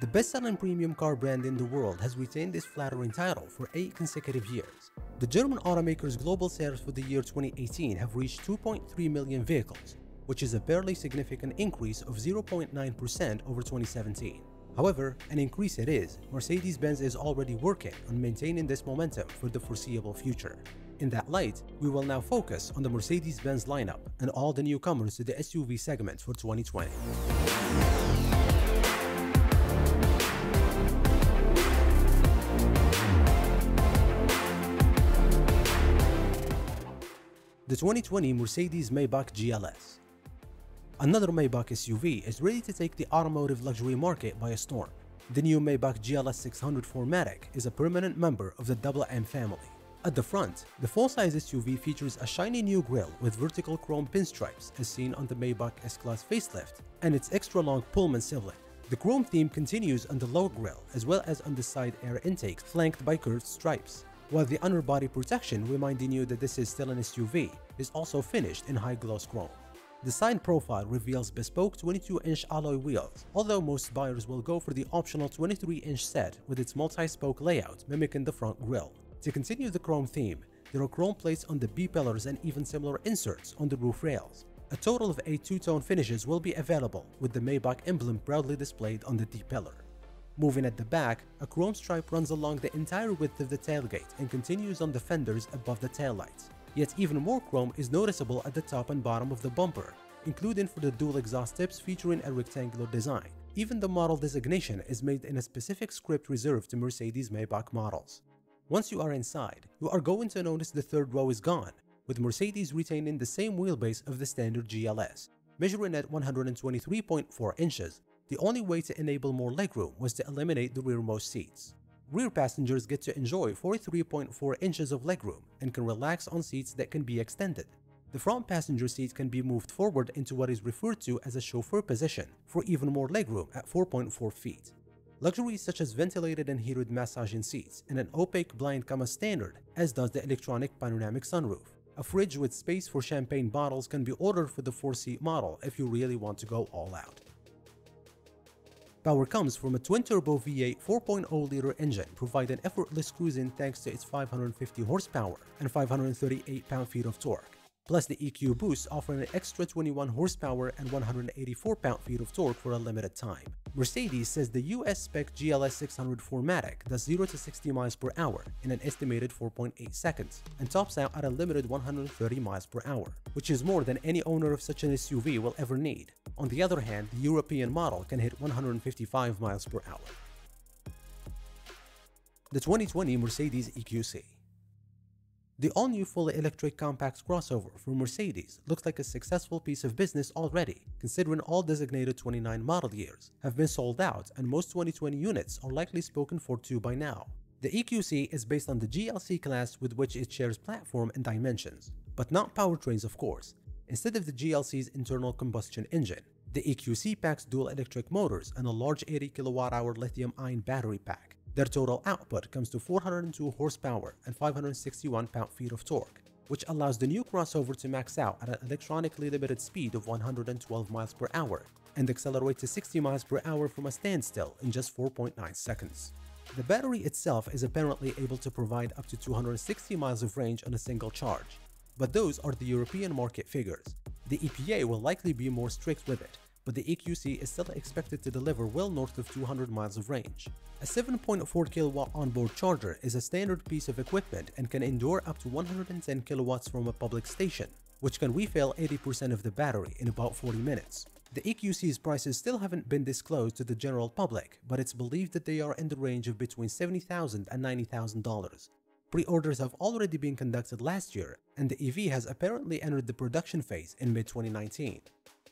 The best-selling premium car brand in the world has retained this flattering title for eight consecutive years. The German automaker's global sales for the year 2018 have reached 2.3 million vehicles, which is a barely significant increase of 0.9% over 2017. However, an increase it is, Mercedes-Benz is already working on maintaining this momentum for the foreseeable future. In that light, we will now focus on the Mercedes-Benz lineup and all the newcomers to the SUV segment for 2020. The 2020 Mercedes-Maybach GLS Another Maybach SUV is ready to take the automotive luxury market by a storm. The new Maybach GLS 600 4MATIC is a permanent member of the Double M family. At the front, the full-size SUV features a shiny new grille with vertical chrome pinstripes as seen on the Maybach S-Class facelift and its extra-long Pullman sibling. The chrome theme continues on the lower grille as well as on the side air intakes flanked by curved stripes, while the underbody protection reminding you that this is still an SUV is also finished in high-gloss chrome. The side profile reveals bespoke 22-inch alloy wheels, although most buyers will go for the optional 23-inch set with its multi-spoke layout mimicking the front grille. To continue the chrome theme, there are chrome plates on the B-pillars and even similar inserts on the roof rails. A total of 8 two-tone finishes will be available with the Maybach emblem proudly displayed on the D-pillar. Moving at the back, a chrome stripe runs along the entire width of the tailgate and continues on the fenders above the taillights. Yet even more chrome is noticeable at the top and bottom of the bumper, including for the dual exhaust tips featuring a rectangular design. Even the model designation is made in a specific script reserved to Mercedes Maybach models. Once you are inside, you are going to notice the third row is gone, with Mercedes retaining the same wheelbase of the standard GLS. Measuring at 123.4 inches, the only way to enable more legroom was to eliminate the rearmost seats. Rear passengers get to enjoy 43.4 inches of legroom and can relax on seats that can be extended. The front passenger seat can be moved forward into what is referred to as a chauffeur position for even more legroom at 4.4 feet. Luxuries such as ventilated and heated massaging seats and an opaque blind come as standard, as does the electronic panoramic sunroof. A fridge with space for champagne bottles can be ordered for the 4-seat model if you really want to go all out. Power comes from a twin-turbo V8 4.0-liter engine providing effortless cruising thanks to its 550 horsepower and 538 pound-feet of torque. Plus the EQ Boost offering an extra 21 horsepower and 184 pound-feet of torque for a limited time. Mercedes says the US spec GLS 600 4MATIC does 0 to 60 miles per hour in an estimated 4.8 seconds and tops out at a limited 130 miles per hour, which is more than any owner of such an SUV will ever need. On the other hand, the European model can hit 155 miles per hour. The 2020 Mercedes EQC the all-new fully electric compact crossover from Mercedes looks like a successful piece of business already, considering all designated 29 model years have been sold out and most 2020 units are likely spoken for too by now. The EQC is based on the GLC class with which it shares platform and dimensions, but not powertrains of course. Instead of the GLC's internal combustion engine, the EQC packs dual electric motors and a large 80 kWh lithium-ion battery pack. Their total output comes to 402 horsepower and 561 pound-feet of torque, which allows the new crossover to max out at an electronically limited speed of 112 miles per hour and accelerate to 60 miles per hour from a standstill in just 4.9 seconds. The battery itself is apparently able to provide up to 260 miles of range on a single charge, but those are the European market figures. The EPA will likely be more strict with it, but the EQC is still expected to deliver well north of 200 miles of range. A 7.4 kilowatt onboard charger is a standard piece of equipment and can endure up to 110 kilowatts from a public station, which can refill 80% of the battery in about 40 minutes. The EQC's prices still haven't been disclosed to the general public, but it's believed that they are in the range of between $70,000 and $90,000. Pre-orders have already been conducted last year, and the EV has apparently entered the production phase in mid-2019.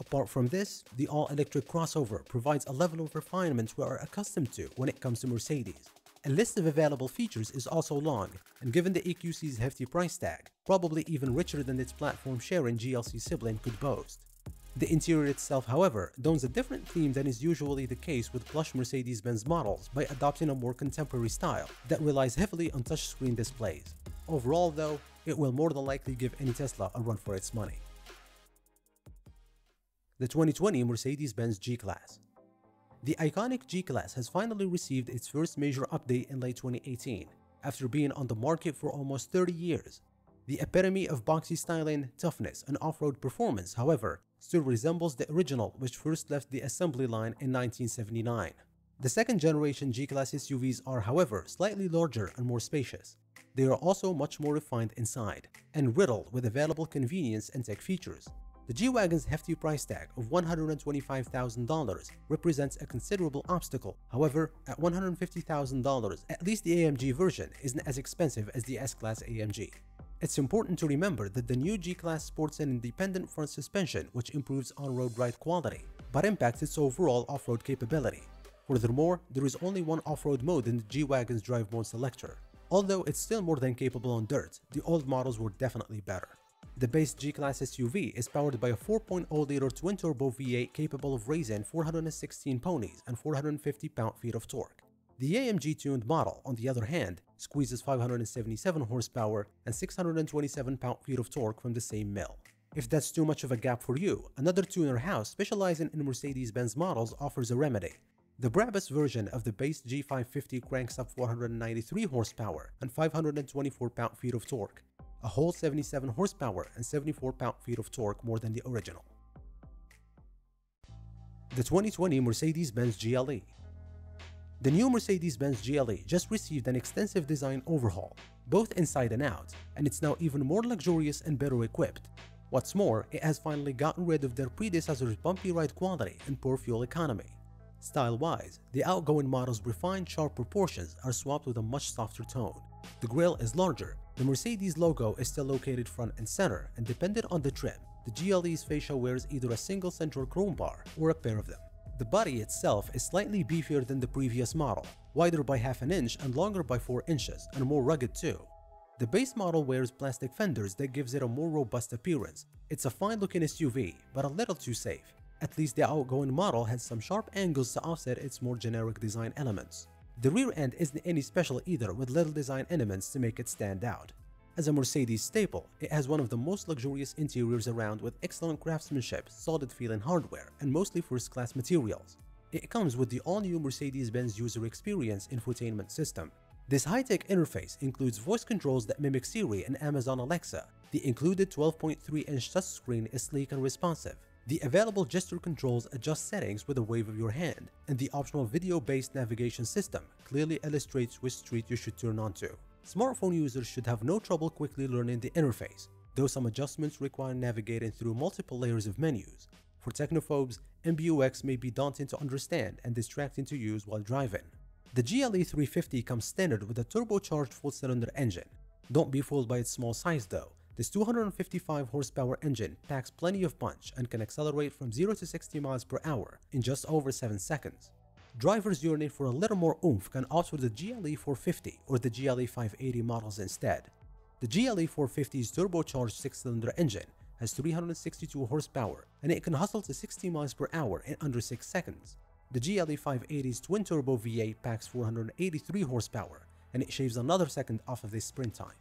Apart from this, the all-electric crossover provides a level of refinement we are accustomed to when it comes to Mercedes. A list of available features is also long, and given the EQC's hefty price tag, probably even richer than its platform-sharing GLC sibling could boast. The interior itself, however, dons a different theme than is usually the case with plush Mercedes-Benz models by adopting a more contemporary style that relies heavily on touchscreen displays. Overall though, it will more than likely give any Tesla a run for its money the 2020 Mercedes-Benz G-Class. The iconic G-Class has finally received its first major update in late 2018, after being on the market for almost 30 years. The epitome of boxy styling, toughness, and off-road performance, however, still resembles the original which first left the assembly line in 1979. The second generation G-Class SUVs are, however, slightly larger and more spacious. They are also much more refined inside, and riddled with available convenience and tech features. The G-Wagon's hefty price tag of $125,000 represents a considerable obstacle. However, at $150,000, at least the AMG version isn't as expensive as the S-Class AMG. It's important to remember that the new G-Class sports an independent front suspension which improves on-road ride quality, but impacts its overall off-road capability. Furthermore, there is only one off-road mode in the G-Wagon's drive mode selector. Although it's still more than capable on dirt, the old models were definitely better. The base G-Class SUV is powered by a 4.0-liter twin-turbo V8 capable of raising 416 ponies and 450 pound-feet of torque. The AMG-tuned model, on the other hand, squeezes 577 horsepower and 627 pound-feet of torque from the same mill. If that's too much of a gap for you, another tuner house specializing in Mercedes-Benz models offers a remedy. The Brabus version of the base G550 cranks up 493 horsepower and 524 pound-feet of torque, a whole 77 horsepower and 74 pound-feet of torque more than the original. The 2020 Mercedes-Benz GLE The new Mercedes-Benz GLE just received an extensive design overhaul, both inside and out, and it's now even more luxurious and better equipped. What's more, it has finally gotten rid of their predecessor's bumpy ride quality and poor fuel economy. Style-wise, the outgoing model's refined sharp proportions are swapped with a much softer tone. The grille is larger the Mercedes logo is still located front and center, and depending on the trim, the GLE's fascia wears either a single central chrome bar or a pair of them. The body itself is slightly beefier than the previous model, wider by half an inch and longer by 4 inches, and more rugged too. The base model wears plastic fenders that gives it a more robust appearance. It's a fine looking SUV, but a little too safe. At least the outgoing model has some sharp angles to offset its more generic design elements. The rear end isn't any special either with little design elements to make it stand out. As a Mercedes staple, it has one of the most luxurious interiors around with excellent craftsmanship, solid feeling hardware, and mostly first-class materials. It comes with the all-new Mercedes-Benz user experience infotainment system. This high-tech interface includes voice controls that mimic Siri and Amazon Alexa. The included 12.3-inch touchscreen is sleek and responsive, the available gesture controls adjust settings with a wave of your hand, and the optional video-based navigation system clearly illustrates which street you should turn onto. Smartphone users should have no trouble quickly learning the interface, though some adjustments require navigating through multiple layers of menus. For technophobes, MBUX may be daunting to understand and distracting to use while driving. The GLE 350 comes standard with a turbocharged four-cylinder engine. Don't be fooled by its small size though, this 255 horsepower engine packs plenty of punch and can accelerate from 0 to 60 miles per hour in just over 7 seconds. Drivers yearning for a little more oomph can opt for the GLE 450 or the GLE 580 models instead. The GLE 450's turbocharged 6-cylinder engine has 362 horsepower and it can hustle to 60 miles per hour in under 6 seconds. The GLE 580's twin-turbo V8 packs 483 horsepower and it shaves another second off of this sprint time.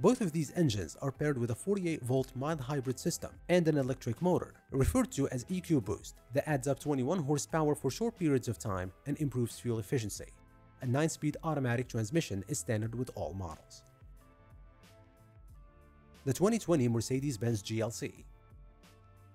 Both of these engines are paired with a 48-volt mild hybrid system and an electric motor, referred to as EQ Boost, that adds up 21 horsepower for short periods of time and improves fuel efficiency. A 9-speed automatic transmission is standard with all models. The 2020 Mercedes-Benz GLC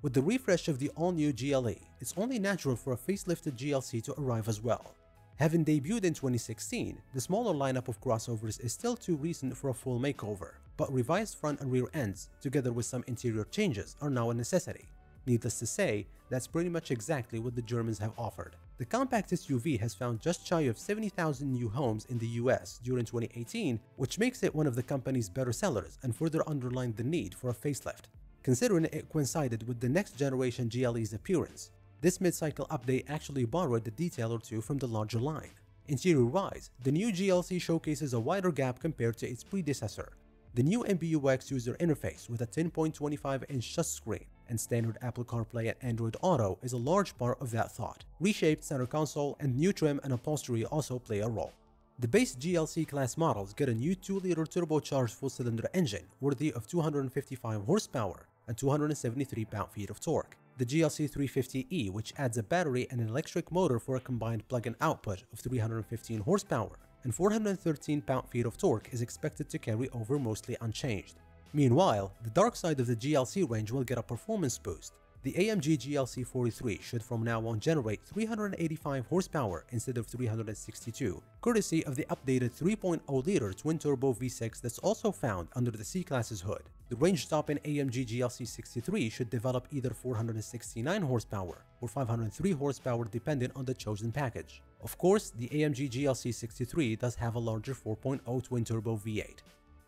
With the refresh of the all-new GLE, it's only natural for a facelifted GLC to arrive as well, Having debuted in 2016, the smaller lineup of crossovers is still too recent for a full makeover, but revised front and rear ends, together with some interior changes, are now a necessity. Needless to say, that's pretty much exactly what the Germans have offered. The compact SUV has found just shy of 70,000 new homes in the US during 2018, which makes it one of the company's better sellers and further underlined the need for a facelift. Considering it coincided with the next generation GLE's appearance, this mid-cycle update actually borrowed a detail or two from the larger line. Interior-wise, the new GLC showcases a wider gap compared to its predecessor. The new MBUX user interface with a 10.25-inch touchscreen and standard Apple CarPlay and Android Auto is a large part of that thought. Reshaped center console and new trim and upholstery also play a role. The base GLC class models get a new 2-liter turbocharged four-cylinder engine worthy of 255 horsepower and 273 pound-feet of torque. The GLC 350E, which adds a battery and an electric motor for a combined plug-in output of 315 horsepower and 413 pound-feet of torque is expected to carry over mostly unchanged. Meanwhile, the dark side of the GLC range will get a performance boost. The AMG GLC 43 should from now on generate 385 horsepower instead of 362, courtesy of the updated 3.0-liter twin-turbo V6 that's also found under the C-Class's hood. The range-topping AMG GLC 63 should develop either 469 horsepower or 503 horsepower depending on the chosen package. Of course, the AMG GLC 63 does have a larger 4.0 twin-turbo V8.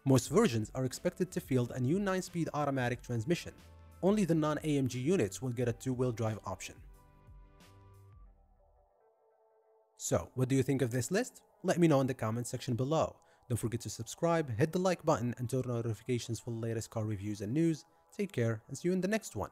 Most versions are expected to field a new 9-speed automatic transmission. Only the non-AMG units will get a two-wheel drive option. So, what do you think of this list? Let me know in the comment section below. Don't forget to subscribe, hit the like button, and turn on notifications for the latest car reviews and news. Take care, and see you in the next one.